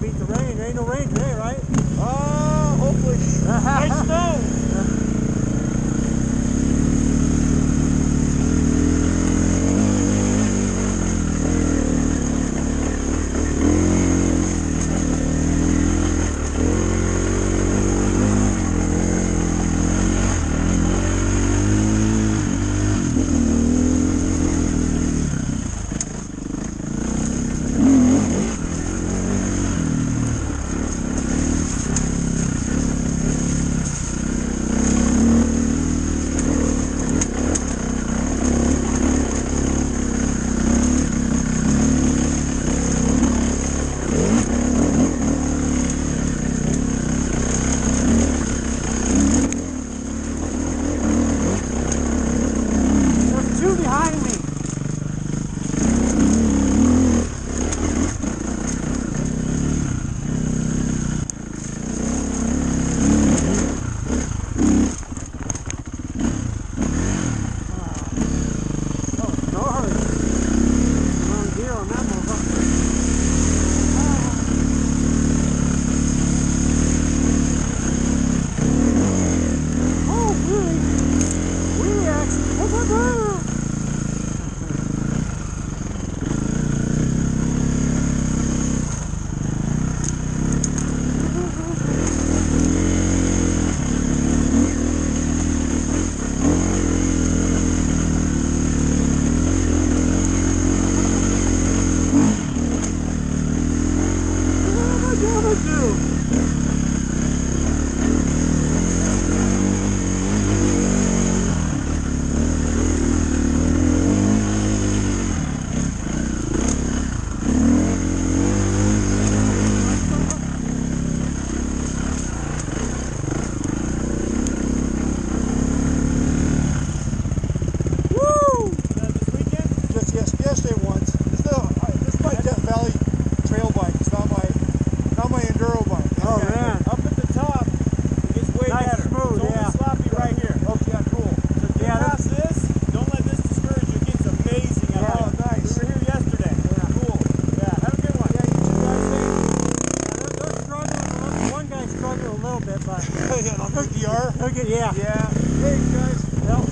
beat the rain. There ain't no rain today, right? Oh, hopefully. it snow. Woohoo! Okay, yeah. Yeah. Thanks, guys. Yep.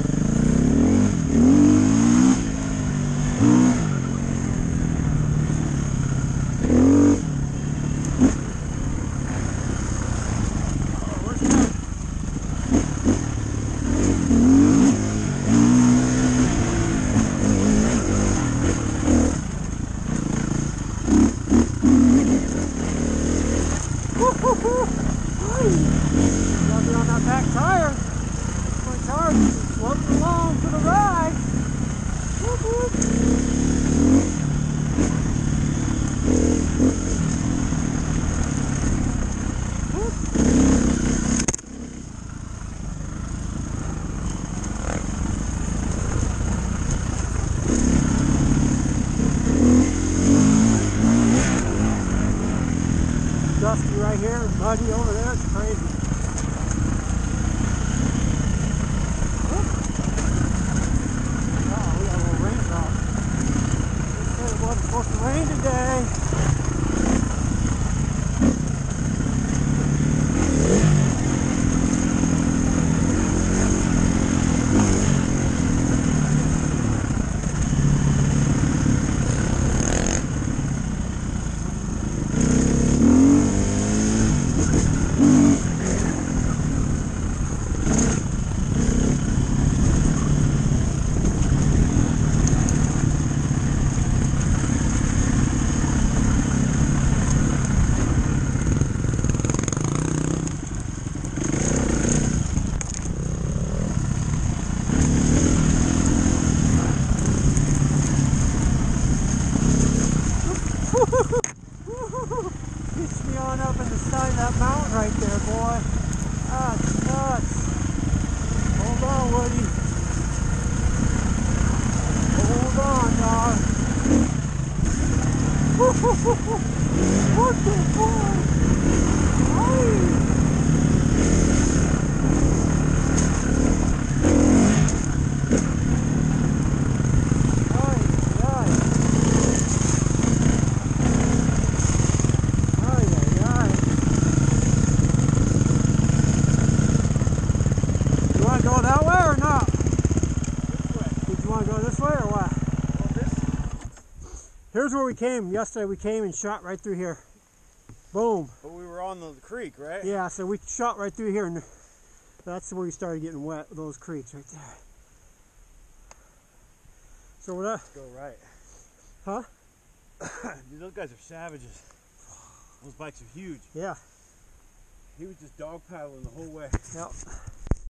Oh, Woo-hoo-hoo! on that back tire. My tire's floating along for the ride. Whoop. Whoop. dusty right here, muddy over there, it's crazy. rain today. there, boy. That's nuts. Hold on, Woody. Hold on, dog. what the fuck? Hey. go that way or not? This way. Did you want to go this way or what? Oh, Here's where we came. Yesterday we came and shot right through here. Boom. But we were on the creek, right? Yeah, so we shot right through here and that's where we started getting wet, those creeks right there. So we're not... Go right. Huh? Dude, those guys are savages. Those bikes are huge. Yeah. He was just dog paddling the whole way. Yep.